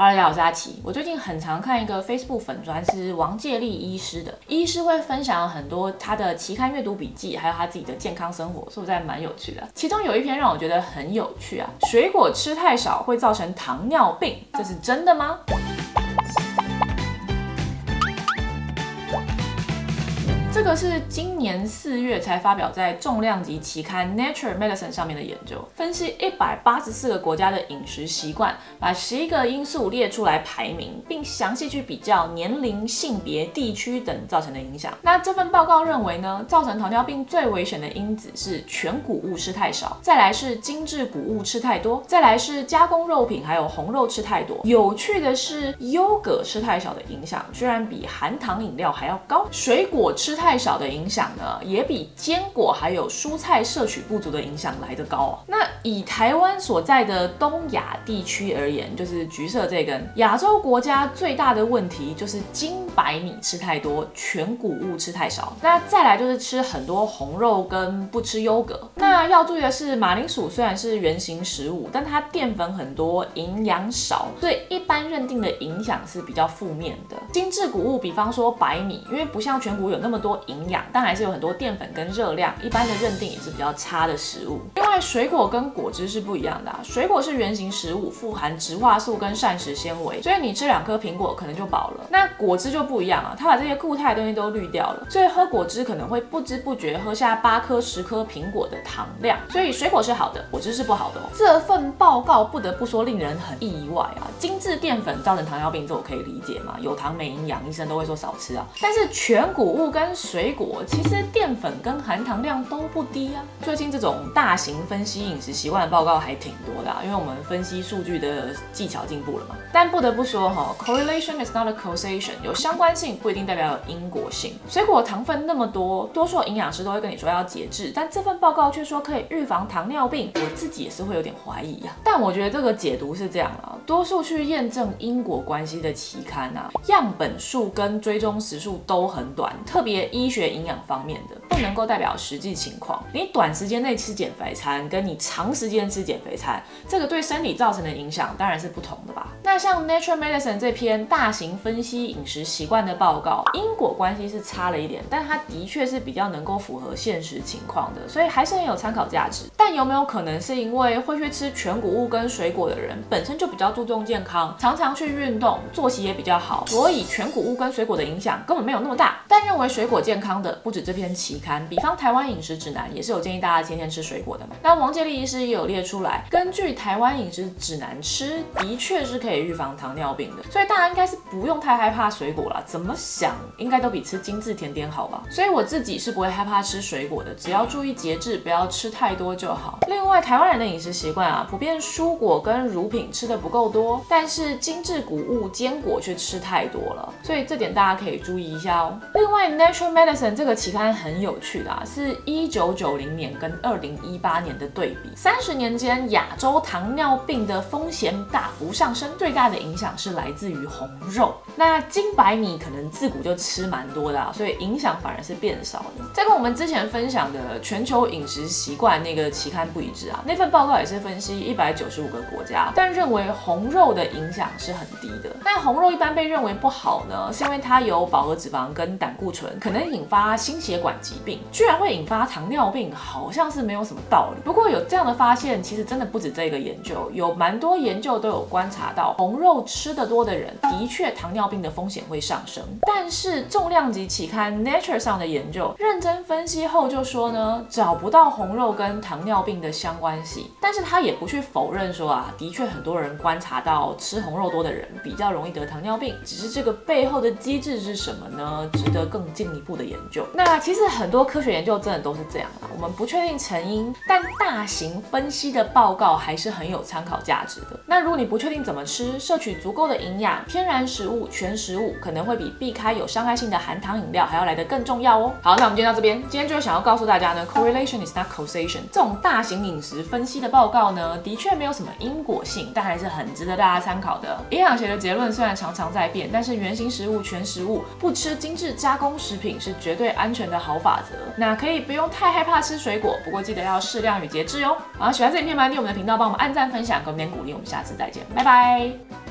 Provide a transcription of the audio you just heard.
大家好，我是阿奇。我最近很常看一个 Facebook 粉专，是王介立医师的，医师会分享很多他的期刊阅读笔记，还有他自己的健康生活，是不是蛮有趣的？其中有一篇让我觉得很有趣啊，水果吃太少会造成糖尿病，这是真的吗？个是今年四月才发表在重量级期刊 Nature Medicine 上面的研究，分析一百八十四个国家的饮食习惯，把十一个因素列出来排名，并详细去比较年龄、性别、地区等造成的影响。那这份报告认为呢，造成糖尿病最危险的因子是全谷物吃太少，再来是精致谷物吃太多，再来是加工肉品还有红肉吃太多。有趣的是，优格吃太少的影响居然比含糖饮料还要高，水果吃太。太少的影响呢，也比坚果还有蔬菜摄取不足的影响来得高哦。那以台湾所在的东亚地区而言，就是橘色这根亚洲国家最大的问题就是精白米吃太多，全谷物吃太少。那再来就是吃很多红肉跟不吃优格。那要注意的是，马铃薯虽然是原型食物，但它淀粉很多，营养少，所以一般认定的影响是比较负面的。精致谷物，比方说白米，因为不像全谷有那么多。营养，但还是有很多淀粉跟热量，一般的认定也是比较差的食物。另外，水果跟果汁是不一样的，啊水果是原型食物，富含植化素跟膳食纤维，所以你吃两颗苹果可能就饱了。那果汁就不一样啊，它把这些固态的东西都滤掉了，所以喝果汁可能会不知不觉喝下八颗、十颗苹果的糖量。所以水果是好的，果汁是不好的。这份报告不得不说令人很意外啊，精致淀粉造成糖尿病，这我可以理解嘛，有糖没营养，医生都会说少吃啊。但是全谷物跟水果其实淀粉跟含糖量都不低啊。最近这种大型分析饮食习惯的报告还挺多的，啊因为我们分析数据的技巧进步了嘛。但不得不说哈，correlation is not a causation，有相关性不一定代表有因果性。水果糖分那么多，多数营养师都会跟你说要节制，但这份报告却说可以预防糖尿病，我自己也是会有点怀疑呀。但我觉得这个解读是这样啊，多数去验证因果关系的期刊啊，样本数跟追踪时数都很短，特别医学。营养方面的不能够代表实际情况。你短时间内吃减肥餐，跟你长时间吃减肥餐，这个对身体造成的影响当然是不同的吧？那像 Nature Medicine 这篇大型分析饮食习惯的报告，因果关系是差了一点，但它的确是比较能够符合现实情况的，所以还是很有参考价值。但有没有可能是因为会去吃全谷物跟水果的人本身就比较注重健康，常常去运动，作息也比较好，所以全谷物跟水果的影响根本没有那么大？但认为水果健康的。不止这篇期刊，比方台湾饮食指南也是有建议大家天天吃水果的嘛。那王杰利医师也有列出来，根据台湾饮食指南吃，的确是可以预防糖尿病的。所以大家应该是不用太害怕水果了，怎么想应该都比吃精致甜点好吧。所以我自己是不会害怕吃水果的，只要注意节制，不要吃太多就好。另外，台湾人的饮食习惯啊，普遍蔬果跟乳品吃的不够够多，但是精致谷物坚果却吃太多了，所以这点大家可以注意一下哦。另外，Natural Medicine。这个期刊很有趣的啊，是一九九零年跟二零一八年的对比，三十年间亚洲糖尿病的风险大幅上升，最大的影响是来自于红肉。那精白米可能自古就吃蛮多的，啊所以影响反而是变少的。这跟我们之前分享的全球饮食习惯那个期刊不一致啊，那份报告也是分析一百九十五个国家，但认为红红肉的影响是很低的。那红肉一般被认为不好呢，是因为它有饱和脂肪跟胆固醇，可能引发。心血管疾病居然会引发糖尿病，好像是没有什么道理。不过有这样的发现，其实真的不止这个研究，有蛮多研究都有观察到，红肉吃得多的人，的确糖尿病的风险会上升。但是重量级期刊 Nature 上的研究认真分析后就说呢，找不到红肉跟糖尿病的相关性。但是他也不去否认说啊，的确很多人关查到吃红肉多的人比较容易得糖尿病，只是这个背后的机制是什么呢？值得更进一步的研究。那其实很多科学研究真的都是这样啊，我们不确定成因，但大型分析的报告还是很有参考价值的。那如果你不确定怎么吃，摄取足够的营养，天然食物、全食物可能会比避开有伤害性的含糖饮料还要来得更重要哦。好，那我们今天到这边，今天就是想要告诉大家呢，correlation is not causation。这种大型饮食分析的报告呢，的确没有什么因果性，但还是很值得大家参考的。营养学的结论虽然常常在变，但是原型食物、全食物，不吃精致加工食品是绝对。安全的好法则，那可以不用太害怕吃水果，不过记得要适量与节制哦。好，喜欢这影片吗？订阅我们的频道，帮我们按赞、分享，给我们点鼓励。我们下次再见，拜拜。